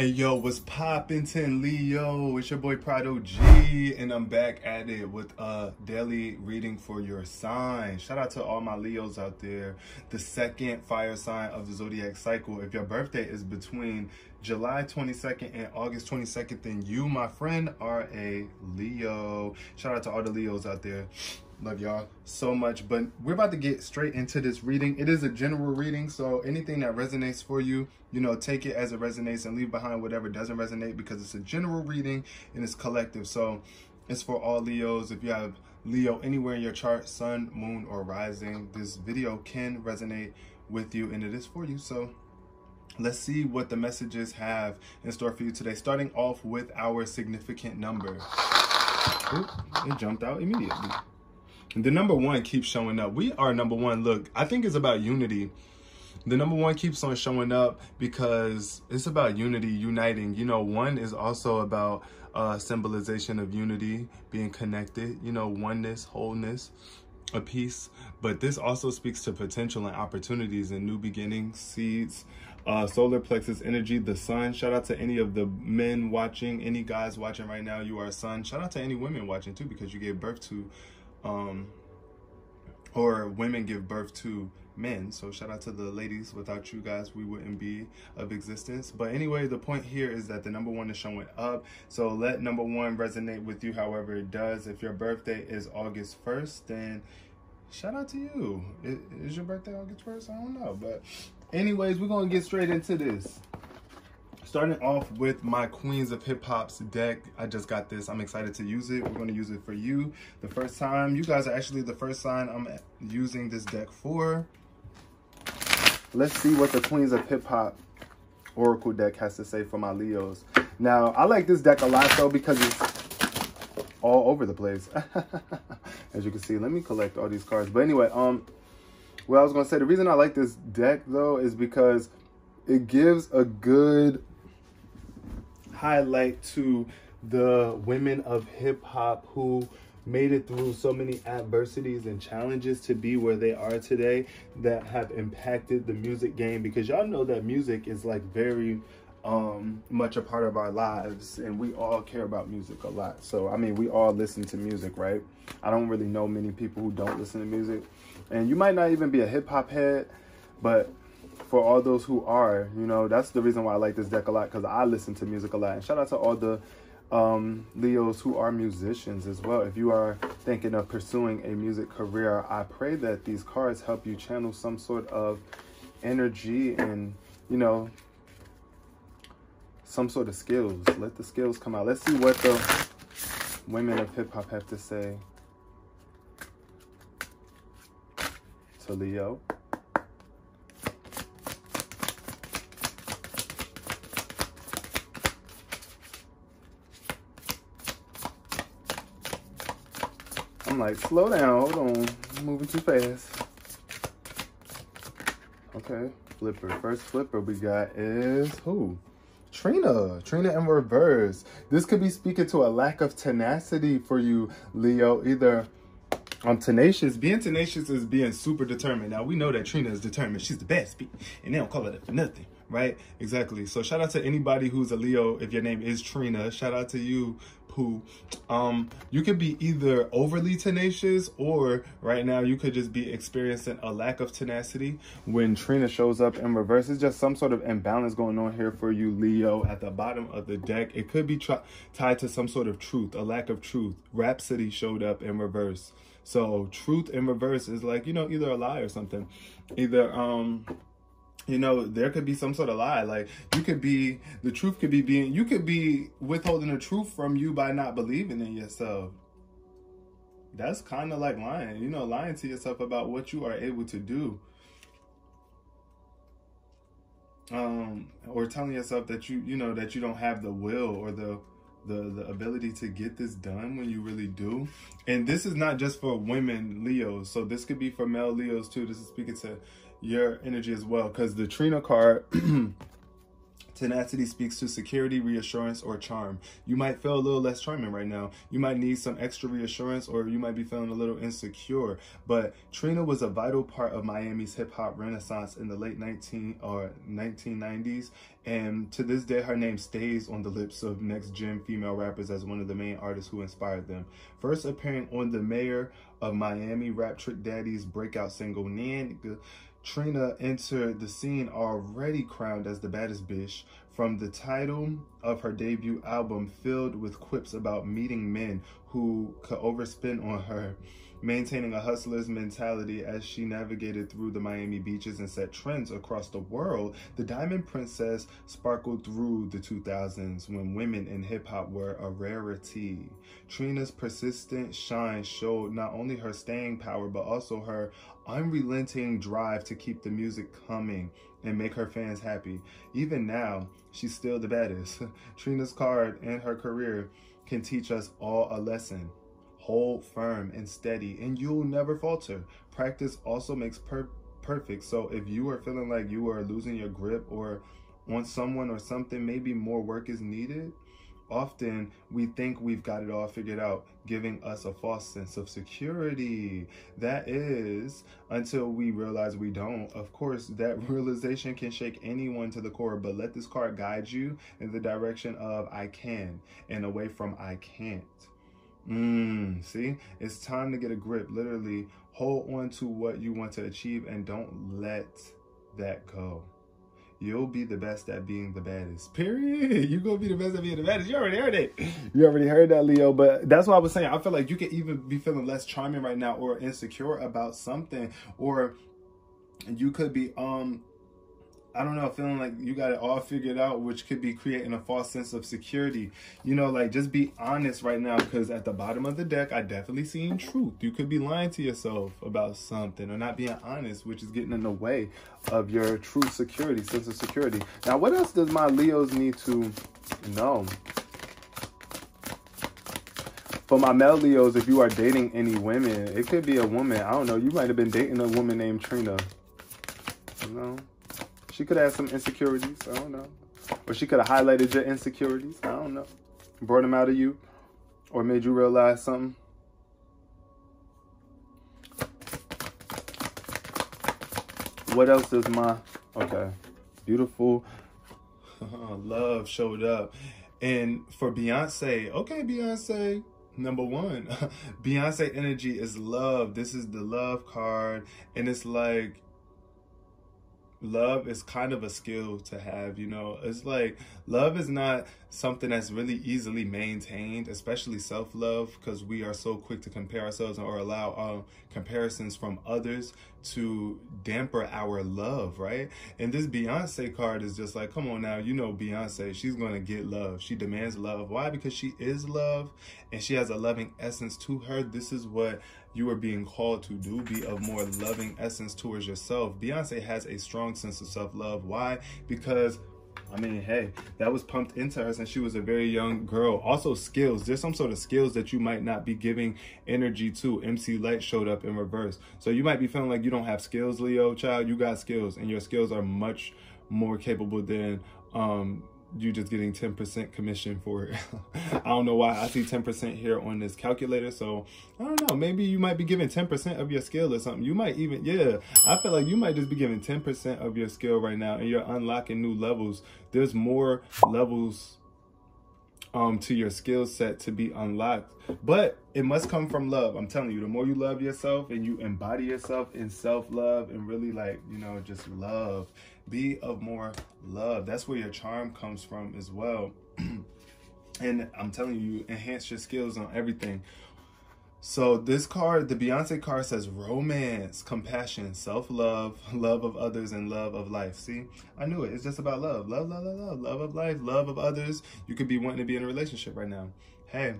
Hey yo, what's poppin' Ten Leo? It's your boy Prod OG, and I'm back at it with a daily reading for your sign. Shout out to all my Leos out there. The second fire sign of the zodiac cycle. If your birthday is between July 22nd and August 22nd, then you, my friend, are a Leo. Shout out to all the Leos out there. Love y'all so much. But we're about to get straight into this reading. It is a general reading, so anything that resonates for you, you know, take it as it resonates and leave behind whatever doesn't resonate because it's a general reading and it's collective. So it's for all Leos. If you have Leo anywhere in your chart, sun, moon, or rising, this video can resonate with you and it is for you. So let's see what the messages have in store for you today. Starting off with our significant number. Oop, it jumped out immediately the number one keeps showing up. We are number one. Look, I think it's about unity. The number one keeps on showing up because it's about unity, uniting. You know, one is also about uh, symbolization of unity, being connected, you know, oneness, wholeness, a peace. But this also speaks to potential and opportunities and new beginnings, seeds, uh, solar plexus energy, the sun. Shout out to any of the men watching, any guys watching right now. You are a son. Shout out to any women watching too, because you gave birth to um, or women give birth to men. So shout out to the ladies. Without you guys, we wouldn't be of existence. But anyway, the point here is that the number one is showing up. So let number one resonate with you however it does. If your birthday is August 1st, then shout out to you. Is your birthday August 1st? I don't know. But anyways, we're going to get straight into this. Starting off with my Queens of Hip Hop's deck. I just got this. I'm excited to use it. We're going to use it for you the first time. You guys are actually the first sign I'm using this deck for. Let's see what the Queens of Hip Hop Oracle deck has to say for my Leos. Now, I like this deck a lot though because it's all over the place. As you can see, let me collect all these cards. But anyway, um, what I was going to say, the reason I like this deck though is because it gives a good highlight to the women of hip hop who made it through so many adversities and challenges to be where they are today that have impacted the music game because y'all know that music is like very um much a part of our lives and we all care about music a lot. So i mean we all listen to music right? I don't really know many people who don't listen to music. And you might not even be a hip-hop head but for all those who are, you know, that's the reason why I like this deck a lot because I listen to music a lot. And shout out to all the um, Leos who are musicians as well. If you are thinking of pursuing a music career, I pray that these cards help you channel some sort of energy and, you know, some sort of skills. Let the skills come out. Let's see what the women of hip hop have to say to Leo. Like, slow down, hold on, I'm moving too fast. Okay, flipper. First flipper we got is who? Trina, Trina in reverse. This could be speaking to a lack of tenacity for you, Leo. Either I'm tenacious. Being tenacious is being super determined. Now we know that Trina is determined. She's the best, and they don't call it for nothing, right? Exactly. So shout out to anybody who's a Leo. If your name is Trina, shout out to you who um you could be either overly tenacious or right now you could just be experiencing a lack of tenacity when Trina shows up in reverse. It's just some sort of imbalance going on here for you, Leo, at the bottom of the deck. It could be tied to some sort of truth, a lack of truth. Rhapsody showed up in reverse. So truth in reverse is like, you know, either a lie or something. Either um you know there could be some sort of lie. Like you could be the truth could be being you could be withholding the truth from you by not believing in yourself. That's kind of like lying you know lying to yourself about what you are able to do. Um or telling yourself that you you know that you don't have the will or the the the ability to get this done when you really do. And this is not just for women leos. So this could be for male leos too. This is speaking to your energy as well because the Trina card Tenacity speaks to security, reassurance, or charm. You might feel a little less charming right now. You might need some extra reassurance, or you might be feeling a little insecure. But Trina was a vital part of Miami's hip hop renaissance in the late 19 or 1990s, and to this day, her name stays on the lips of next gen female rappers as one of the main artists who inspired them. First appearing on the mayor of Miami, Rap Trick Daddy's breakout single "Nigga." Trina entered the scene already crowned as the baddest bitch from the title of her debut album filled with quips about meeting men who could overspend on her maintaining a hustler's mentality as she navigated through the Miami beaches and set trends across the world, the Diamond Princess sparkled through the 2000s when women in hip hop were a rarity. Trina's persistent shine showed not only her staying power, but also her unrelenting drive to keep the music coming and make her fans happy. Even now, she's still the baddest. Trina's card and her career can teach us all a lesson. Hold firm and steady, and you'll never falter. Practice also makes per- perfect. So if you are feeling like you are losing your grip or on someone or something, maybe more work is needed. Often we think we've got it all figured out, giving us a false sense of security. That is until we realize we don't. Of course, that realization can shake anyone to the core, but let this card guide you in the direction of I can and away from I can't. Mmm, see? It's time to get a grip. Literally, hold on to what you want to achieve and don't let that go. You'll be the best at being the baddest. Period. You're gonna be the best at being the baddest. You already heard it. You already heard that, Leo. But that's what I was saying. I feel like you could even be feeling less charming right now or insecure about something. Or you could be um I don't know, feeling like you got it all figured out, which could be creating a false sense of security. You know, like just be honest right now, because at the bottom of the deck, I definitely seen truth. You could be lying to yourself about something or not being honest, which is getting in the way of your true security, sense of security. Now, what else does my Leos need to know? For my male Leos, if you are dating any women, it could be a woman. I don't know. You might have been dating a woman named Trina. You know? She could have some insecurities. I don't know. Or she could have highlighted your insecurities. I don't know. Brought them out of you. Or made you realize something. What else is my... Okay. Beautiful. Love showed up. And for Beyonce, okay, Beyonce, number one, Beyonce energy is love. This is the love card. And it's like, love is kind of a skill to have you know? It's like love is not something that's really easily maintained especially self-love because we are so quick to compare ourselves or allow uh, comparisons from others to damper our love right? And this beyonce card is just like come on now you know beyonce she's going to get love. She demands love. Why? Because she is love and she has a loving essence to her. This is what you are being called to do. Be of more loving essence towards yourself. Beyonce has a strong sense of self love. Why? Because I mean, hey, that was pumped into her since she was a very young girl. Also, skills. There's some sort of skills that you might not be giving energy to. MC Lyte showed up in reverse. So you might be feeling like you don't have skills, Leo, child. You got skills, and your skills are much more capable than um, you just getting 10% commission for it. I don't know why I see 10% here on this calculator. So I don't know. Maybe you might be giving 10% of your skill or something. You might even, yeah, I feel like you might just be giving 10% of your skill right now and you're unlocking new levels. There's more levels um, to your skill set to be unlocked. But it must come from love. I'm telling you, the more you love yourself and you embody yourself in self love and really like, you know, just love, be of more love. That's where your charm comes from as well. and I'm telling you, enhance your skills on everything. So this card, the Beyonce card says romance, compassion, self-love, love of others, and love of life. See, I knew it. It's just about love. Love, love, love, love, love of life, love of others. You could be wanting to be in a relationship right now. Hey,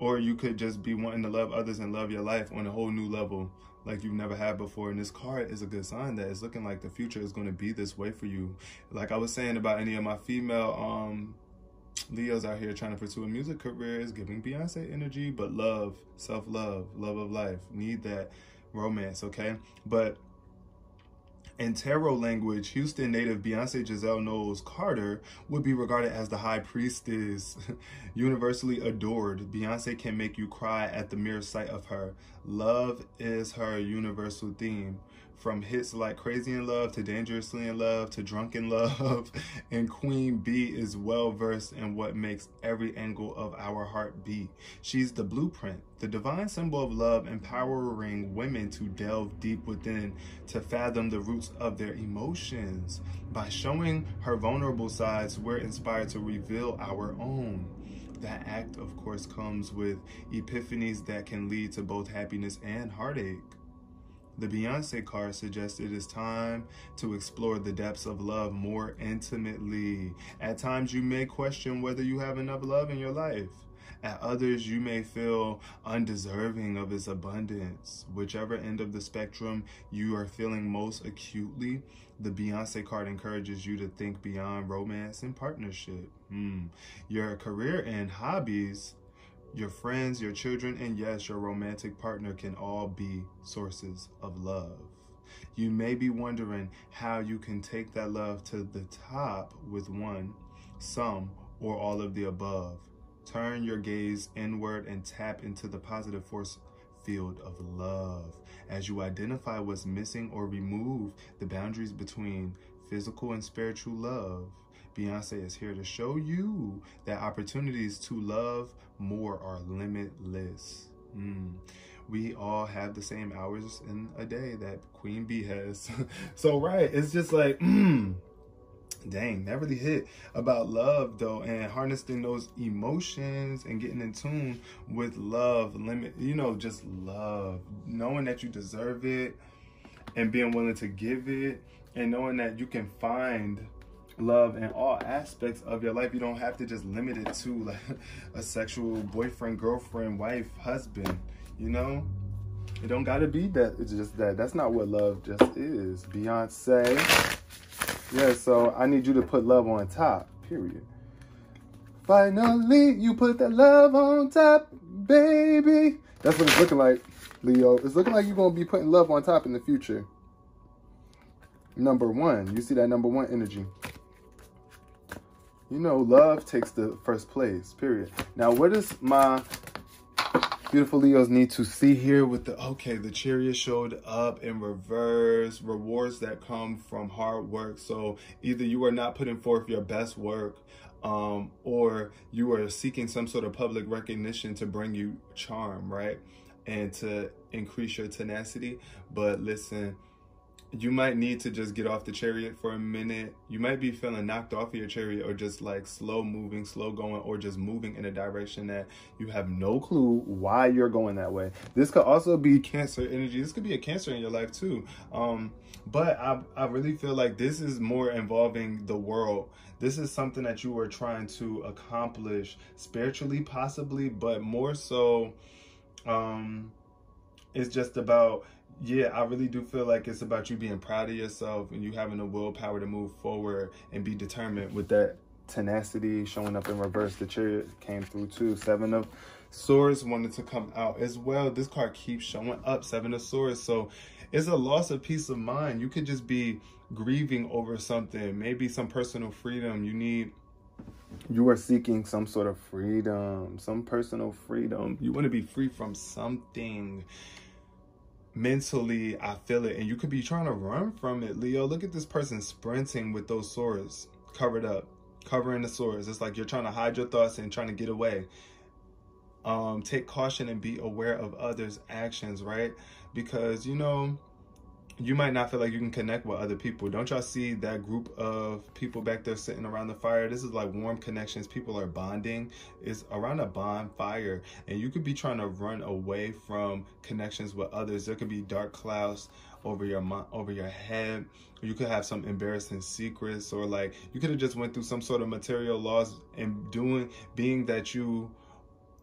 or you could just be wanting to love others and love your life on a whole new level like you've never had before. And this card is a good sign that it's looking like the future is going to be this way for you. Like I was saying about any of my female um Leo's out here trying to pursue a music career is giving Beyonce energy, but love, self-love, love of life. Need that romance, okay? But In tarot language, Houston native Beyonce Giselle Knowles Carter would be regarded as the high priestess, universally adored. Beyonce can make you cry at the mere sight of her. Love is her universal theme from hits like Crazy in Love to Dangerously in Love to Drunk in Love. and Queen Bey is well versed in what makes every angle of our heart beat. She's the blueprint, the divine symbol of love, empowering women to delve deep within to fathom the roots of their emotions. By showing her vulnerable sides, we're inspired to reveal our own. That act, of course, comes with epiphanies that can lead to both happiness and heartache. The Beyonce card suggests it is time to explore the depths of love more intimately. At times, you may question whether you have enough love in your life. At others, you may feel undeserving of its abundance. Whichever end of the spectrum you are feeling most acutely, the Beyonce card encourages you to think beyond romance and partnership. Hmm. Your career and hobbies your friends, your children, and yes, your romantic partner can all be sources of love. You may be wondering how you can take that love to the top with one, some, or all of the above. Turn your gaze inward and tap into the positive force field of love as you identify what's missing or remove the boundaries between physical and spiritual love. Beyonce is here to show you that opportunities to love more are limitless. Mm. We all have the same hours in a day that Queen Bey has. so, right, it's just like, mm, dang, that really hit about love though, and harnessing those emotions and getting in tune with love, limit, you know, just love, knowing that you deserve it and being willing to give it and knowing that you can find love in all aspects of your life. You don't have to just limit it to like a sexual boyfriend, girlfriend, wife, husband, you know? It don't gotta be that. It's just that. That's not what love just is. Beyonce. Yeah, so I need you to put love on top, period. Finally, you put that love on top, baby. That's what it's looking like, Leo. It's looking like you're to be putting love on top in the future. Number one. You see that number one energy you know, love takes the first place, period. Now, what does my beautiful Leos need to see here with the, okay, the chariot showed up in reverse, rewards that come from hard work. So either you are not putting forth your best work um, or you are seeking some sort of public recognition to bring you charm, right? And to increase your tenacity. But listen, you might need to just get off the chariot for a minute. You might be feeling knocked off of your chariot or just like slow moving, slow going, or just moving in a direction that you have no clue why you're going that way. This could also be cancer energy. This could be a cancer in your life too. Um, but I, I really feel like this is more involving the world. This is something that you are trying to accomplish spiritually, possibly, but more so, um, it's just about yeah, I really do feel like it's about you being proud of yourself and you having the willpower to move forward and be determined with that tenacity showing up in reverse. The chariot came through too. Seven of Swords wanted to come out as well. This card keeps showing up. Seven of Swords. So it's a loss of peace of mind. You could just be grieving over something, maybe some personal freedom. You need you are seeking some sort of freedom, some personal freedom. You want to be free from something mentally I feel it. And you could be trying to run from it Leo. Look at this person sprinting with those swords covered up covering the swords. It's like you're trying to hide your thoughts and trying to get away. Um take caution and be aware of others actions right? Because you know you might not feel like you can connect with other people. Don't y'all see that group of people back there sitting around the fire? This is like warm connections. People are bonding. It's around a bonfire, and you could be trying to run away from connections with others. There could be dark clouds over your over your head. You could have some embarrassing secrets, or like you could have just went through some sort of material loss and doing being that you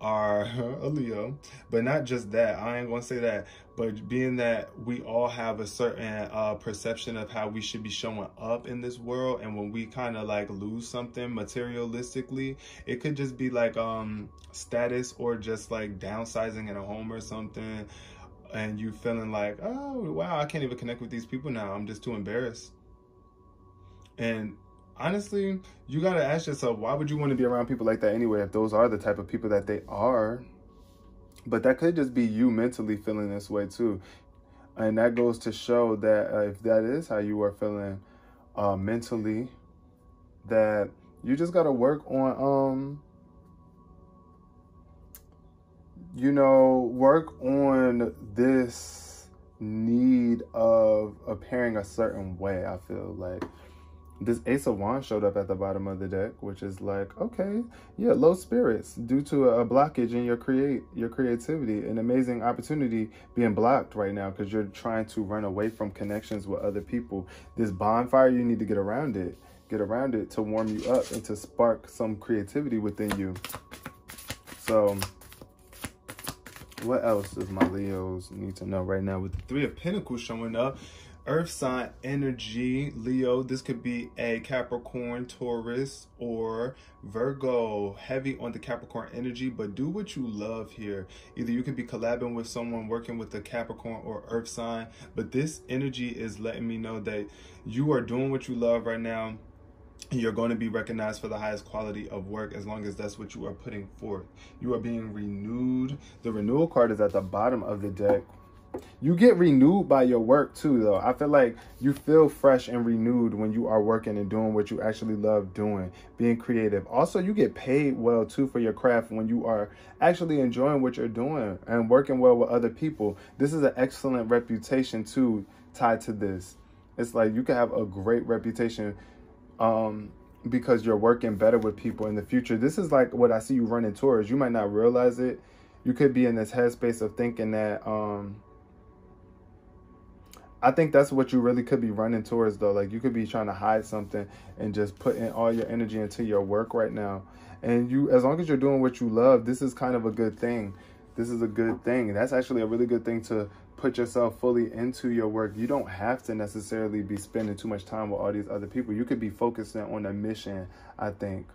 are a Leo, but not just that. I ain't gonna say that, but being that we all have a certain uh, perception of how we should be showing up in this world, and when we kind of like lose something materialistically, it could just be like um status or just like downsizing in a home or something and you feeling like, oh wow, I can't even connect with these people now. I'm just too embarrassed. And honestly, you gotta ask yourself, why would you want to be around people like that anyway? If those are the type of people that they are, but that could just be you mentally feeling this way too, and that goes to show that uh, if that is how you are feeling uh, mentally, that you just gotta work on um you know, work on this need of appearing a certain way. I feel like this Ace of Wands showed up at the bottom of the deck, which is like, okay, yeah, low spirits due to a blockage in your create your creativity, an amazing opportunity being blocked right now because you're trying to run away from connections with other people. This bonfire, you need to get around it, get around it to warm you up and to spark some creativity within you. So what else does my Leos need to know right now? With the Three of Pentacles showing up, Earth sign energy, Leo. This could be a Capricorn, Taurus, or Virgo. Heavy on the Capricorn energy, but do what you love here. Either you could be collabing with someone working with the Capricorn or Earth sign, but this energy is letting me know that you are doing what you love right now you're going to be recognized for the highest quality of work as long as that's what you are putting forth. You are being renewed. The renewal card is at the bottom of the deck. You get renewed by your work too, though. I feel like you feel fresh and renewed when you are working and doing what you actually love doing, being creative. Also, you get paid well too for your craft when you are actually enjoying what you're doing and working well with other people. This is an excellent reputation too tied to this. It's like you can have a great reputation um, because you're working better with people in the future. This is like what I see you running towards. You might not realize it. You could be in this headspace of thinking that. Um, I think that's what you really could be running towards, though. Like you could be trying to hide something and just putting all your energy into your work right now. And you, as long as you're doing what you love, this is kind of a good thing. This is a good thing. That's actually a really good thing to put yourself fully into your work. You don't have to necessarily be spending too much time with all these other people. You could be focusing on a mission, I think.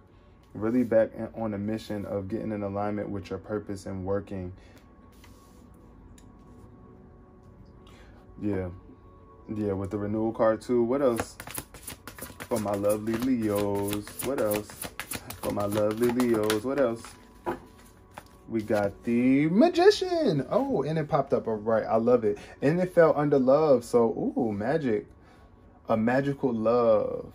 Really back on a mission of getting in alignment with your purpose and working. Yeah. Yeah, with the renewal card too. What else? For my lovely Leos. What else? For my lovely Leos. What else? we got the magician. Oh, and it popped up. All right, I love it. And it fell under love. So, ooh, magic. A magical love.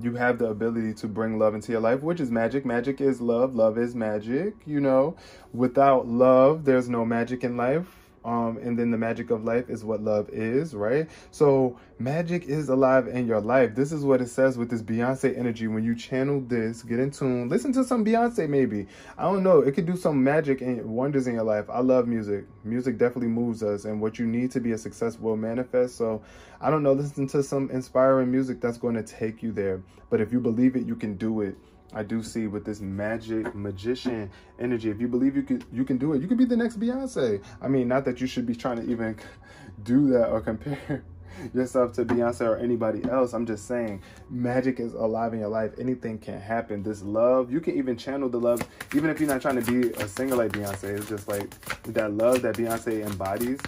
You have the ability to bring love into your life, which is magic. Magic is love. Love is magic. You know, without love, there's no magic in life um, and then the magic of life is what love is, right? So magic is alive in your life. This is what it says with this Beyonce energy. When you channel this, get in tune, listen to some Beyonce maybe. I don't know. It could do some magic and wonders in your life. I love music. Music definitely moves us and what you need to be a successful manifest. So I don't know, listen to some inspiring music that's going to take you there. But if you believe it, you can do it. I do see with this magic magician energy. If you believe you can you can do it, you can be the next Beyonce. I mean, not that you should be trying to even do that or compare yourself to Beyonce or anybody else. I'm just saying magic is alive in your life. Anything can happen. This love, you can even channel the love, even if you're not trying to be a singer like Beyonce. It's just like that love that Beyonce embodies.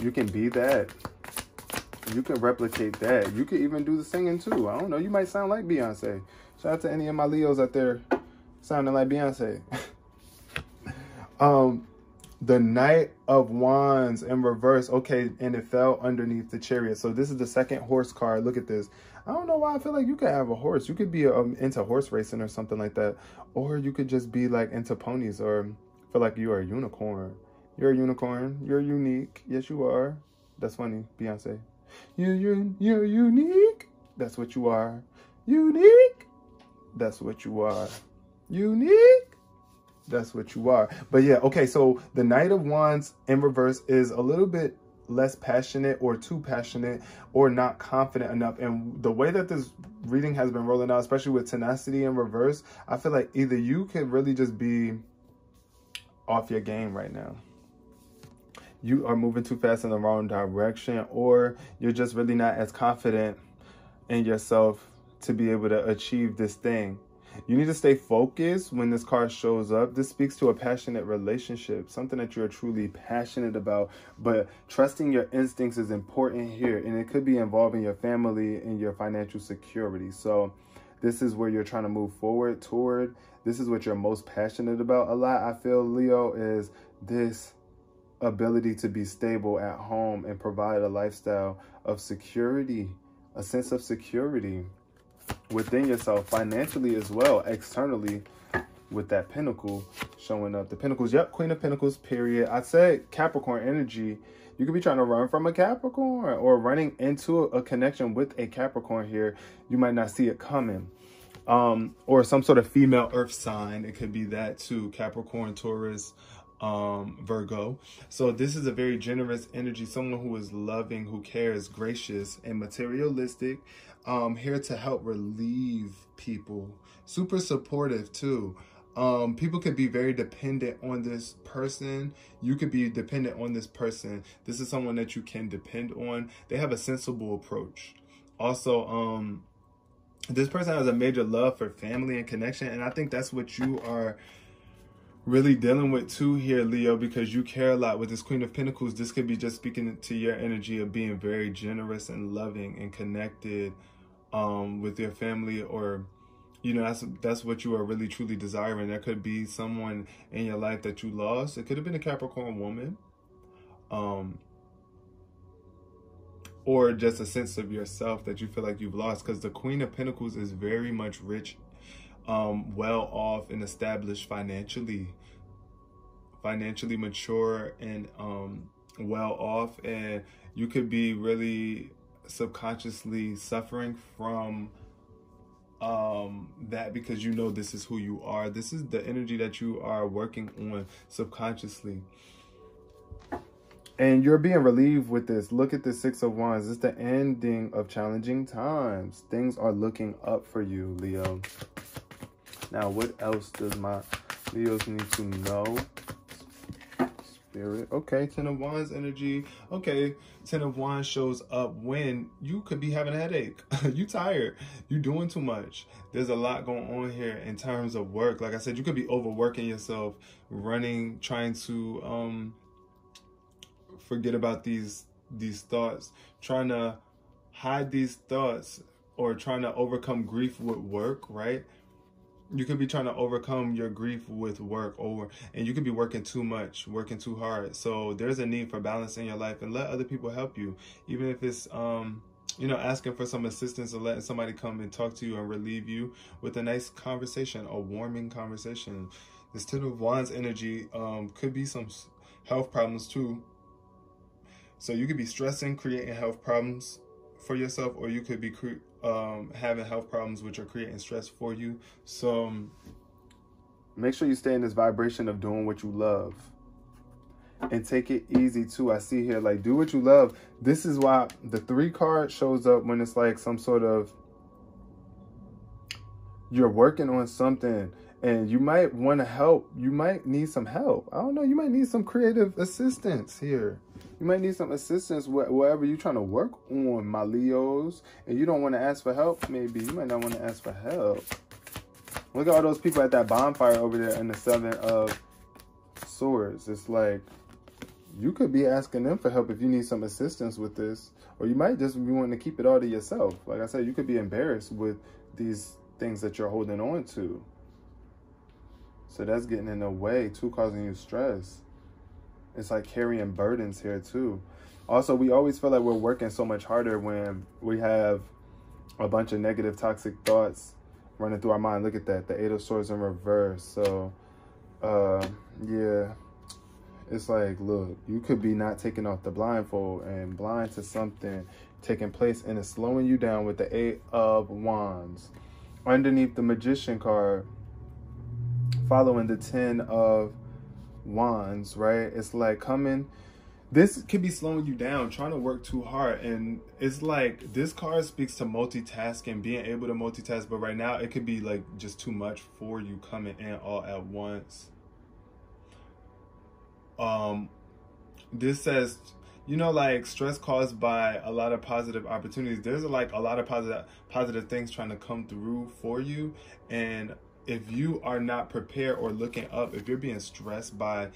You can be that. You can replicate that. You can even do the singing too. I don't know. You might sound like Beyonce. Shout out to any of my Leos out there sounding like Beyonce. um, the Knight of Wands in reverse. Okay, and it fell underneath the chariot. So this is the second horse card. Look at this. I don't know why I feel like you could have a horse. You could be um, into horse racing or something like that. Or you could just be like into ponies or feel like you are a unicorn. You're a unicorn. You're unique. Yes, you are. That's funny, Beyonce. You, you're, you're unique. That's what you are. Unique that's what you are. Unique, that's what you are. But yeah, okay, so the Knight of Wands in reverse is a little bit less passionate or too passionate or not confident enough. And the way that this reading has been rolling out, especially with tenacity in reverse, I feel like either you could really just be off your game right now. You are moving too fast in the wrong direction, or you're just really not as confident in yourself to be able to achieve this thing. You need to stay focused when this card shows up. This speaks to a passionate relationship, something that you're truly passionate about. But trusting your instincts is important here, and it could be involving your family and your financial security. So, this is where you're trying to move forward toward. This is what you're most passionate about. A lot, I feel, Leo, is this ability to be stable at home and provide a lifestyle of security, a sense of security within yourself financially as well, externally with that pinnacle showing up. The pentacles, yep, Queen of Pentacles, period. I said Capricorn energy. You could be trying to run from a Capricorn or running into a connection with a Capricorn here. You might not see it coming. Um, or some sort of female earth sign. It could be that too. Capricorn, Taurus, um, Virgo. So this is a very generous energy, someone who is loving, who cares, gracious, and materialistic. Um, here to help relieve people. Super supportive too. Um, people could be very dependent on this person. You could be dependent on this person. This is someone that you can depend on. They have a sensible approach. Also, um, this person has a major love for family and connection. And I think that's what you are really dealing with too here, Leo, because you care a lot with this Queen of Pentacles. This could be just speaking to your energy of being very generous and loving and connected um, with your family or you know that's that's what you are really truly desiring. There could be someone in your life that you lost. It could have been a capricorn woman um or just a sense of yourself that you feel like you've lost because the queen of pentacles is very much rich um, well off and established financially, financially mature and um, well off, and you could be really subconsciously suffering from um that because you know this is who you are. This is the energy that you are working on subconsciously. And you're being relieved with this. Look at the six of wands. It's the ending of challenging times. Things are looking up for you leo. Now, what else does my Leos need to know? Spirit. Okay, Ten of Wands energy. Okay, Ten of Wands shows up when you could be having a headache. you tired. You doing too much. There's a lot going on here in terms of work. Like I said, you could be overworking yourself, running, trying to um forget about these these thoughts, trying to hide these thoughts or trying to overcome grief with work, right? You could be trying to overcome your grief with work or and you could be working too much working too hard. So there's a need for balance in your life and let other people help you. Even if it's um you know asking for some assistance or letting somebody come and talk to you and relieve you with a nice conversation a warming conversation. This ten of wands energy um could be some health problems too. So you could be stressing creating health problems for yourself or you could be um, having health problems which are creating stress for you. So um, make sure you stay in this vibration of doing what you love. And take it easy too. I see here, like, do what you love. This is why the three card shows up when it's like some sort of you're working on something and you might want to help. You might need some help. I don't know. You might need some creative assistance here. You might need some assistance wh wherever you're trying to work on, my Leos, and you don't want to ask for help, maybe. You might not want to ask for help. Look at all those people at that bonfire over there in the Seven of uh, Swords. It's like, you could be asking them for help if you need some assistance with this. Or you might just be wanting to keep it all to yourself. Like I said, you could be embarrassed with these things that you're holding on to. So that's getting in the way too, causing you stress. It's like carrying burdens here too. Also, we always feel like we're working so much harder when we have a bunch of negative, toxic thoughts running through our mind. Look at that, the Eight of Swords in reverse. So, uh, yeah, it's like, look, you could be not taking off the blindfold and blind to something taking place, and it's slowing you down with the Eight of Wands. Underneath the Magician card, following the 10 of wands, right? It's like coming, this could be slowing you down, trying to work too hard. And it's like this card speaks to multitasking, being able to multitask. But right now, it could be like just too much for you coming in all at once. Um, this says you know like stress caused by a lot of positive opportunities there's like a lot of positive positive things trying to come through for you and if you are not prepared or looking up, if you're being stressed by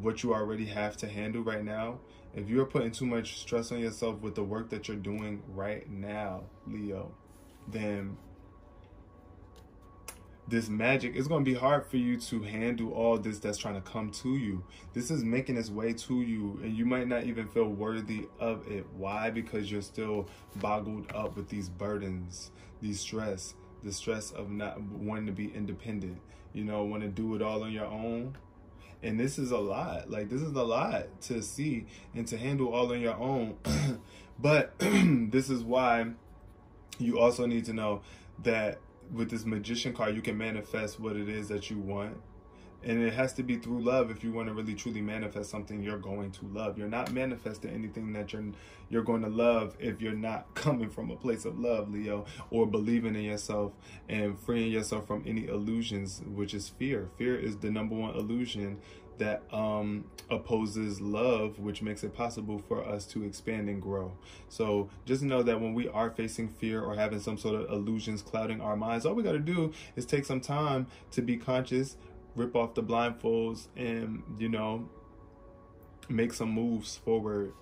what you already have to handle right now, if you're putting too much stress on yourself with the work that you're doing right now, Leo, then this magic it's going to be hard for you to handle all this that's trying to come to you. This is making its way to you and you might not even feel worthy of it. Why? Because you're still boggled up with these burdens these stress the stress of not wanting to be independent you know want to do it all on your own and this is a lot like this is a lot to see and to handle all on your own but this is why you also need to know that with this magician card, you can manifest what it is that you want. And it has to be through love if you want to really truly manifest something you're going to love. You're not manifesting anything that you're you're going to love if you're not coming from a place of love, Leo, or believing in yourself and freeing yourself from any illusions, which is fear. Fear is the number one illusion that um, opposes love, which makes it possible for us to expand and grow. So just know that when we are facing fear or having some sort of illusions clouding our minds, all we got to do is take some time to be conscious, rip off the blindfolds, and, you know, make some moves forward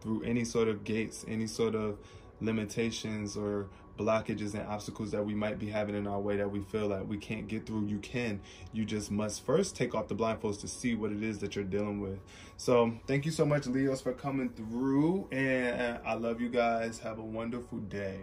through any sort of gates, any sort of limitations or blockages and obstacles that we might be having in our way that we feel like we can't get through, you can. You just must first take off the blindfolds to see what it is that you're dealing with. So, thank you so much, Leos, for coming through. And I love you guys. Have a wonderful day.